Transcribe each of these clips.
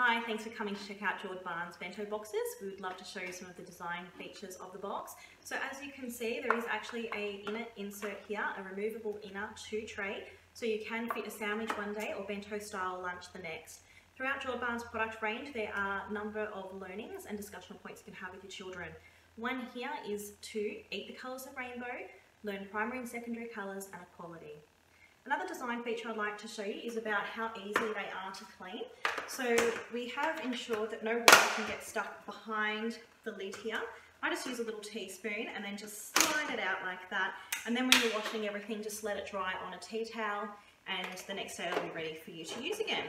Hi, thanks for coming to check out Jordbarn's bento boxes. We would love to show you some of the design features of the box. So as you can see, there is actually a inner insert here, a removable inner two tray, so you can fit a sandwich one day or bento style lunch the next. Throughout Jordbarn's product range, there are a number of learnings and discussion points you can have with your children. One here is to eat the colours of rainbow, learn primary and secondary colours and equality. Another design feature I'd like to show you is about how easy they are to clean. So we have ensured that no water can get stuck behind the lid here. I just use a little teaspoon and then just slide it out like that. And then when you're washing everything, just let it dry on a tea towel and the next day it'll be ready for you to use again.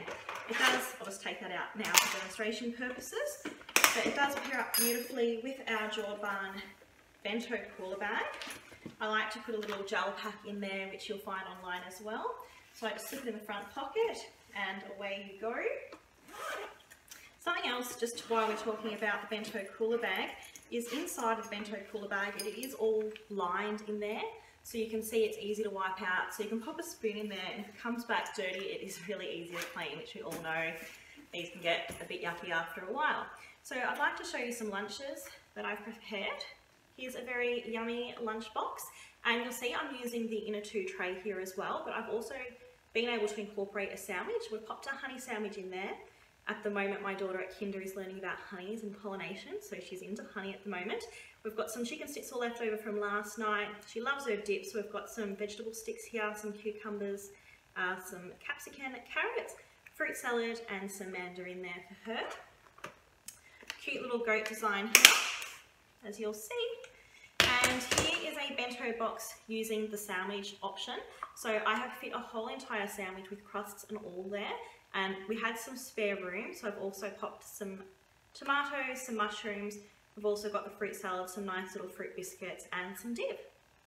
It does, I'll just take that out now for demonstration purposes, but it does pair up beautifully with our Jordbarn bento cooler bag. I like to put a little gel pack in there, which you'll find online as well. So I just slip it in the front pocket and away you go. Something else, just while we're talking about the bento cooler bag, is inside of the bento cooler bag, it is all lined in there. So you can see it's easy to wipe out. So you can pop a spoon in there and if it comes back dirty, it is really easy to clean, which we all know these can get a bit yucky after a while. So I'd like to show you some lunches that I've prepared. Here's a very yummy lunchbox and you'll see I'm using the inner two tray here as well, but I've also been able to incorporate a sandwich. We've popped a honey sandwich in there. At the moment, my daughter at Kinder is learning about honeys and pollination, so she's into honey at the moment. We've got some chicken sticks all left over from last night. She loves her dips. We've got some vegetable sticks here, some cucumbers, uh, some capsicum, carrots, fruit salad, and some mandarin there for her. Cute little goat design here, as you'll see. And here is a bento box using the sandwich option. So I have fit a whole entire sandwich with crusts and all there. And we had some spare room, so I've also popped some tomatoes, some mushrooms. We've also got the fruit salad, some nice little fruit biscuits and some dip.